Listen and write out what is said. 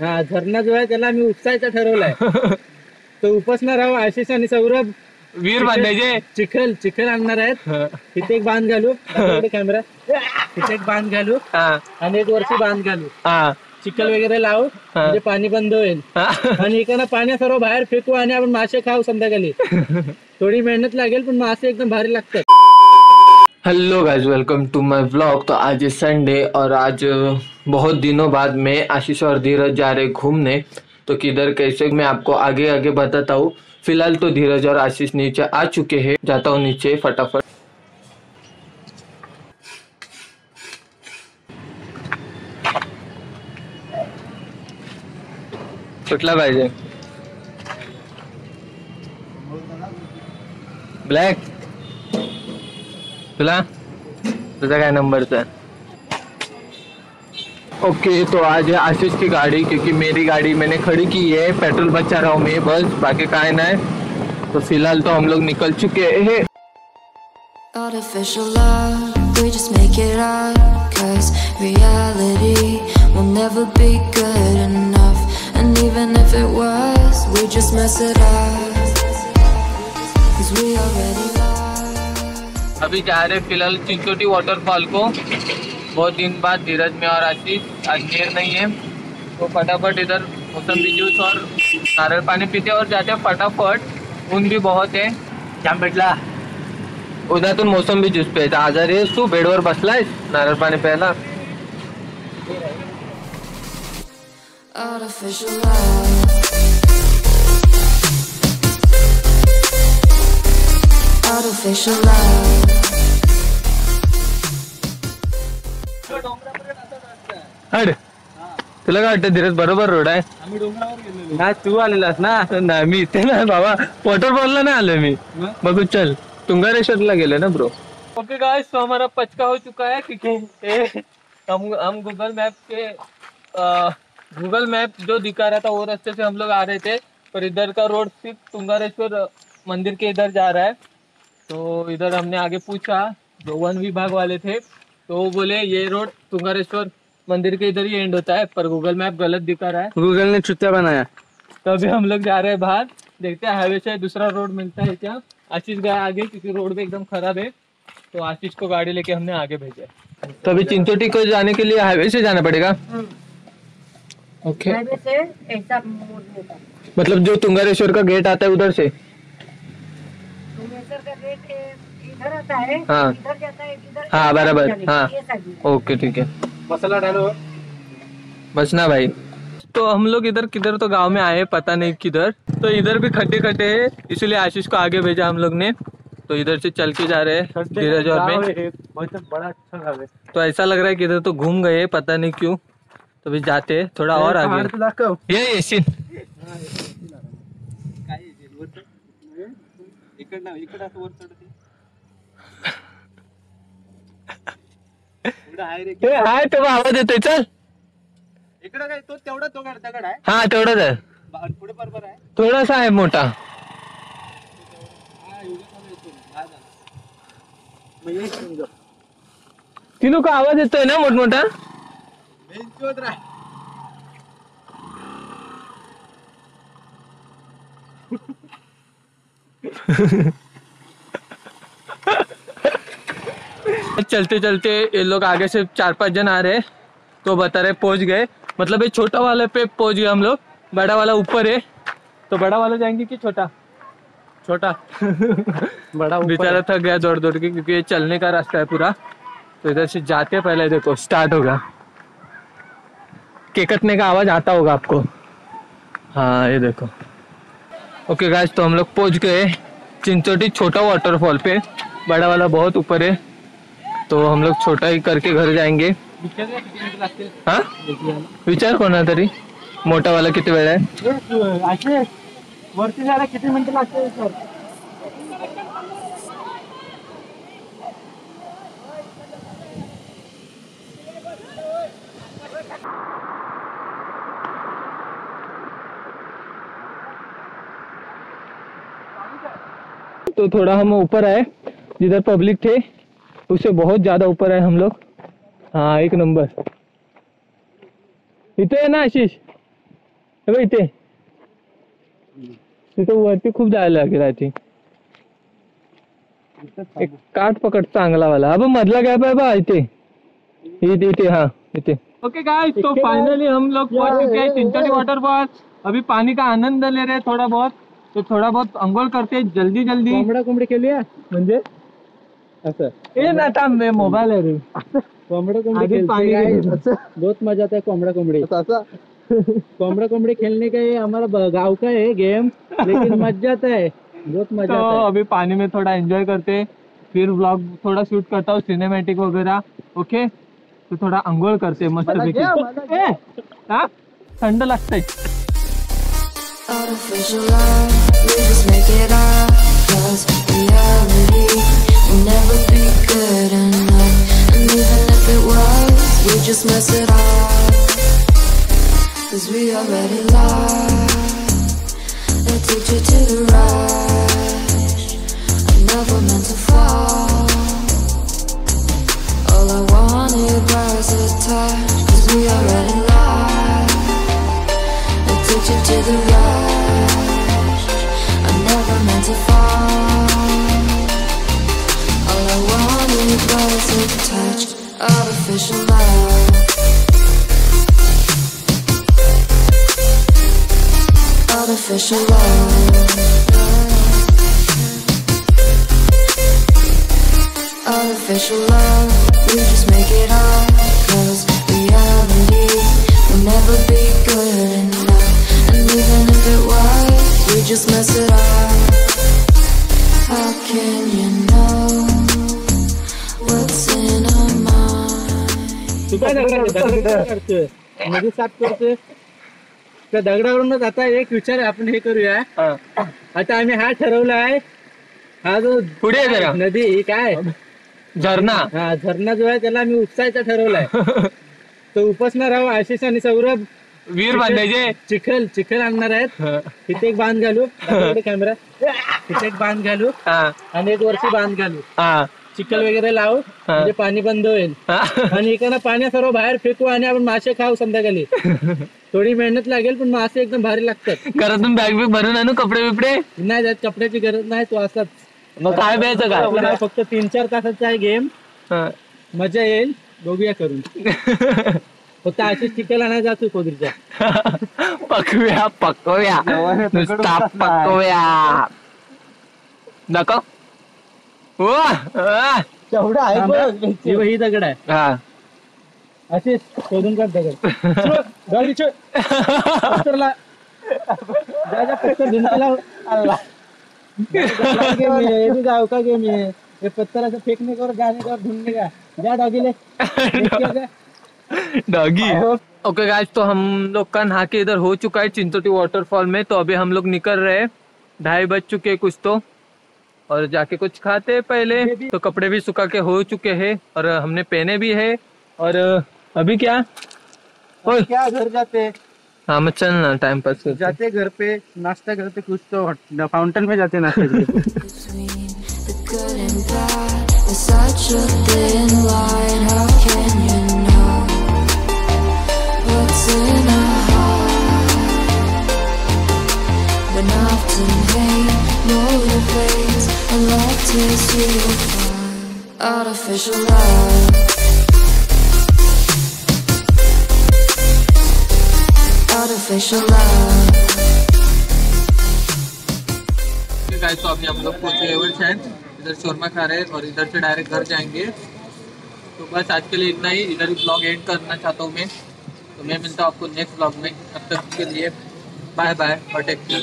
हा. झरणा जो आहे त्याला आम्ही उपसायचा ठरवलाय. तो उपसणार आहोत आशिष आणि सौरभ. वीर बांधायचे. चिखल चिखल आणणार आहेत. तिथे एक बांध घालू. कॅमेरा तिथे एक बांध घालू. हा. आणि एक वरती बांध घालू. हा. चिखल वगैरे लावू. म्हणजे पाणी बंद होईल. आणि इकडनं पाण्या सर्व बाहेर फेकू आणि आपण मासे खाऊ संध्याकाळी. थोडी मेहनत लागेल पण मासे एकदम भारी लागतात. Hello guys welcome to my vlog तो आज संडे और आज बहुत दिनों बाद मैं, आशीष और धीरज जा रहे घूमने। तो किधर, कैसे, मैं आपको आगे आगे बताता हूँ। फ़िलहाल तो धीरज और आशीष नीचे आ चुके हैं। जाता हूँ नीचे फटाफट। कुठला पाहिजे ब्लॅक। तुला तुझा काय नंबरचा ओके okay, तो आज है आशीष की गाड़ी क्योंकि मेरी गाड़ी मैंने खड़ी की है पेट्रोल बचा रहा हूँ मैं बस बाकी का ना है तो फ़िलहाल तो हम लोग निकल चुके हैं। अभी जा रहे फ़िलहाल चिंचोटी वाटरफॉल को। बहुत दिन बाद धीरज में और आशीष आज नेर नहीं है। तो फटाफट इधर मौसमी जूस और नारियल पानी पीते और जाते हैं फटाफट। ऊन भी बहुत है। जाम भेटला उद्यातून मोसंबी ज्यूस प्यायचा आजारी आहेस तू बेडवर बसलायस नारळ पाणी प्यायला Artificial love. Artificial तुला काय वाटतं धीरज बरोबर रोड आहे? आम्ही डोंगरावर गेलेलो. ना तू आलेलास ना? नाही मी इथे ना बाबा. वॉटरफॉलला नाही आलो मी. बघू चल. तुंगारेश्वरला गेले ना ब्रो ओके गाइस तो हमारा पचका हो चुका है क्योंकि हम हम गूगल मैप के गूगल मैप जो दिखा रहा था वो रास्ते से हम लोग आ रहे थे पर इधर का रोड सिर्फ़ तुंगारेश्वर मंदिर के इधर जा रहा है। तो इधर हमने आगे पूछा जो वन विभाग वाले थे तो वो बोले ये रोड तुंगारेश्वर मंदिर के इधर ही एंड होता है पर गूगल मैप गलत दिखा रहा है। गूगल ने छुट्टिया बनाया। तो अभी हम लोग जा रहे हैं बाहर देखते हैं हाईवे से दूसरा रोड मिलता है क्या? आशीष गया आगे क्योंकि रोड भी एकदम खराब है तो आशीष को गाड़ी लेके हमने आगे भेजा है। तो अभी चिंचोटी को जाने के लिए हाईवे से जाना पड़ेगा। ओके हाईवे से ऐसा मोड़ लेता है। मतलब जो तुंगारेश्वर का गेट आता है उधर से। भुवनेश्वर का गेट ए, इधर आता है हाँ। इधर जाता है इधर हाँ, बराबर, हाँ। ओके ठीक है। मसाला डालो। बचना भाई। तो हम लोग इधर किधर तो गाँव में आए पता नहीं किधर। तो इधर भी खड्डे खड्डे है इसलिए आशीष को आगे भेजा हम लोग ने। तो इधर से चल के जा रहे हैं धीरज और मैं। बहुत बड़ा अच्छा गाव है। तो ऐसा लग रहा है कि इधर तो घूम गए पता नहीं क्यों। तो अभी जाते हैं थोड़ा और आगे। तो ये येशील इकडनं इकडं असं वर चढते ए, हाय तेव्हा आवाज येतोय चल. इकडं काय तो तेवढा तो गड- दगड आहे. हा तेवढंच आहे. बा- पुढे बरोबर आहे. थोडासा आहे मोठा. हा येतो हा झाला. मग जाऊ. तिनो का आवाज येतोय ना मोठमोठा? बेंचवर राह. चलते चलते ये लोग आगे से चार पाँच जन आ रहे हैं तो बता रहे पहुँच गए। मतलब ये छोटा वाले पे पहुँच गए हम लोग। बड़ा वाला ऊपर है। तो बड़ा वाला जाएँगे कि छोटा? छोटा। बड़ा बेचारा थक गया दौड़ दौड़ के क्योंकि ये चलने का रास्ता है पूरा। तो इधर से जाते पहले देखो स्टार्ट होगा। केकटने का आवाज़ आता होगा आपको। हाँ ये देखो। ओके गाइस तो हम लोग पहुँच गए चिंचोटी छोटा वाटरफॉल पे। बड़ा वाला बहुत ऊपर है। तो हम लोग छोटा ही करके घर जाएँगे। हाँ. विचार कोणा तरी। मोठा वाला किती वेळ आहे ए, अशे वरती जायला किती मिनिटं लागतील सर तो थोड़ा हम ऊपर आए जिधर पब्लिक थे। उससे बहुत ज़्यादा ऊपर है हम लोग। हाँ एक नंबर। इथे आहे ना आशिष? हे बघ इथे तिथे वरती खूप जायला लागेल आय थिंक एक काठ पकड चांगला वाला। अब मधला गॅप है बा इथे इथे इथे हाँ इथे ओके गाइस तो फाइनली हम लोग पहुँच चुके हैं चिंचोटी वाटरफॉल अभी पानी का आनंद ले रहे हैं थोड़ा बहुत। तो थोड़ा बहुत अंगोल करते हैं जल्दी जल्दी कोंबडा कोंबडी केली आहे म्हणजे असं. ना मोबाईल आहे रे. कोंबडा कोंबडी आधीच खेलते काय? बहुत मज़ा आता है कोंबड़ा. कोंबड़ी कोंबड़ा कोंबड़ी खेलने का ये हमारा ब- गाँव का है गेम लेकिन मज़ा आता है बहुत मज़ा तो आता. है अभी पानी में थोड़ा एंजॉय करते. फिर व्लॉग थोड़ा शूट करता हूँ सिनेमैटिक वगैरह. ओके तो थोड़ा अंघोळ करते मस्त पैकी. हा? थंड लागतंय. Artificial love, we just we already lost. You to the rush. I never meant to fall. All I wanted was a touch. Cause we already lost. You to the rush. I never meant to fall. All I wanted was a touch. Artificial love. Artificial love. Artificial love. We just make it up. Cause reality will never be good enough. And even if it was, we just mess it up. How can you know what's in our mind? त्या दगडावरूनच आता एक विचार आपण हे करूया. हा. आता आम्ही हा ठरवला आहे हा जो पुढे जरा. नदी ही काय? झरणा हा झरणा जो आहे त्याला आम्ही उपसायचा ठरवलाय तो उपसणार आहोत आशिष आणि सौरभ. वीर बांधायचे. चिखल चिखल आणणार आहेत. तिथे एक बांध घालू. कॅमेरा तिथे एक बांध घालू. आणि एक वर्षी बांध घालू. चिखल वगैरे लावू म्हणजे पाणी बंद होईल. आणि इकडनं पाण्या सर्व बाहेर फेकू आणि आपण मासे खाऊ संध्याकाळी. थोडी मेहनत लागेल पण मासे एकदम भारी लागतात. घरातून बॅग बिग भरून आणू कपडे बिपडे? नाही त्यात कपड्याची गरज नाही तो असाच. मग काय प्यायचं फक्त तीन चार तासाचा आहे गेम मज़ा येईल. बघूया करून. फक्त अशीच चिखल आणायला जातो कोदरीच्या पकव्या पकव्या. नुसता पकव्या. नको. तेवढा आहे ही दगड आहे. हा. अशीच शोधून काढ दगड. चल, गाडी चल. पत्थरला. जा, जा, पत्थर भिंतीला. अल्ला. गेम है, ये भी गाँव का गेम है ये पत्थर ऐसे फेंकने का और जाने का ढूँढने का जा डॉगीले. फेंक जा। डॉगी. ओके गाइस तो हम लोग का नहा के इधर हो चुका है चिंचोटी वाटरफॉल में तो अभी हम लोग निकल रहे हैं। ढाई बज चुके हैं कुछ तो। और जाके कुछ खाते हैं पहले। तो कपड़े भी सुखा के हो चुके हैं और हमने पहने भी है। और अभी क्या? और क्या घर जाते हाँ? मैं चल ना टाइम पास करते जाते घर पे नाश्ता करते कुछ तो फाउंटेन में जाते नाश्ता करते and love tears you. Artificial love. Artificial love. Guys तो अभी हम लोग इधर शोरमा खा रहे हैं और इधर से डायरेक्ट घर जाएँगे। तो बस आज के लिए इतना ही। इधर ही ब्लॉग एंड करना चाहता हूँ मैं। तो मैं मिलता हूँ आपको नेक्स्ट ब्लॉग में। तब तक के लिए बाय बाय और टेक केयर